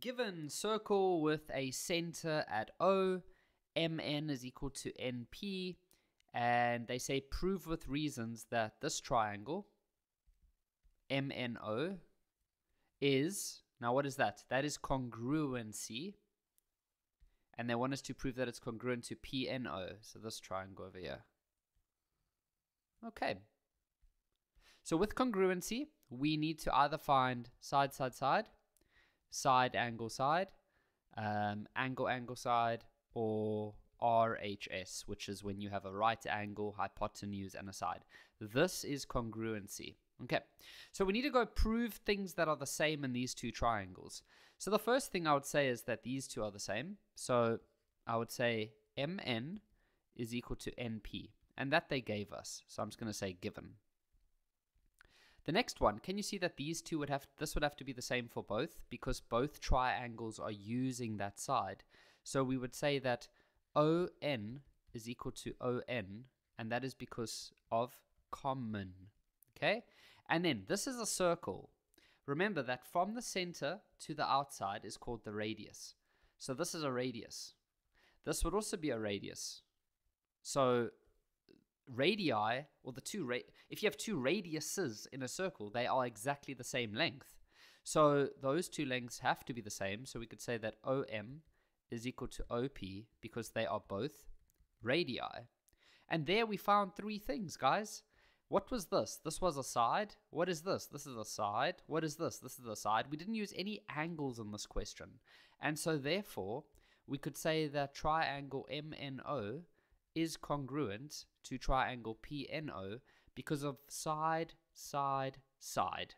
given circle with a center at O, MN is equal to NP, and they say prove with reasons that this triangle, MNO, is, now what is that? That is congruency. And they want us to prove that it's congruent to PNO, so this triangle over here. Okay. So with congruency, we need to either find side, side, side, side, angle, side, um, angle, angle, side, or RHS, which is when you have a right angle, hypotenuse, and a side. This is congruency. Okay, so we need to go prove things that are the same in these two triangles. So the first thing I would say is that these two are the same. So I would say MN is equal to NP, and that they gave us. So I'm just going to say given. The next one, can you see that these two would have, this would have to be the same for both because both triangles are using that side. So we would say that ON is equal to ON, and that is because of common. Okay? And then this is a circle. Remember that from the center to the outside is called the radius. So this is a radius. This would also be a radius. So radii, or the two, ra- if you have two radiuses in a circle, they are exactly the same length. So those two lengths have to be the same. So we could say that OM is equal to OP because they are both radii. And there we found three things, guys. What was this? This was a side. What is this? This is a side. What is this? This is a side. We didn't use any angles in this question. And so therefore, we could say that triangle MNO is congruent to triangle PNO because of side, side, side.